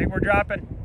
Think we're dropping.